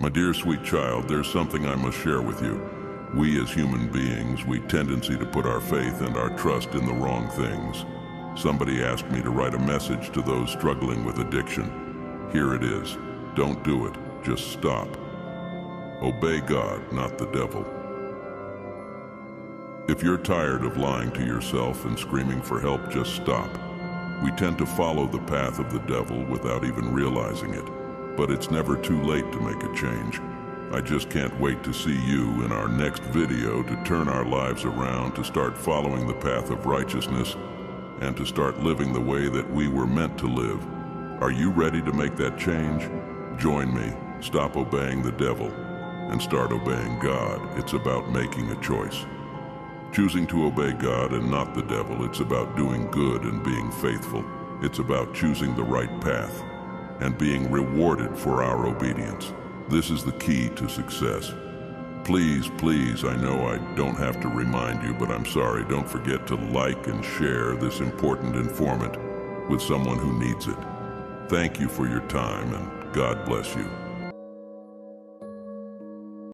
My dear sweet child, there's something I must share with you. We as human beings, we tendency to put our faith and our trust in the wrong things. Somebody asked me to write a message to those struggling with addiction. Here it is. Don't do it. Just stop. Obey God, not the devil. If you're tired of lying to yourself and screaming for help, just stop. We tend to follow the path of the devil without even realizing it, but it's never too late to make a change. I just can't wait to see you in our next video to turn our lives around, to start following the path of righteousness, and to start living the way that we were meant to live. Are you ready to make that change? Join me, stop obeying the devil, and start obeying God. It's about making a choice. Choosing to obey God and not the devil, it's about doing good and being faithful. It's about choosing the right path and being rewarded for our obedience. This is the key to success. Please, please, I know I don't have to remind you, but I'm sorry, don't forget to like and share this important informant with someone who needs it. Thank you for your time and God bless you.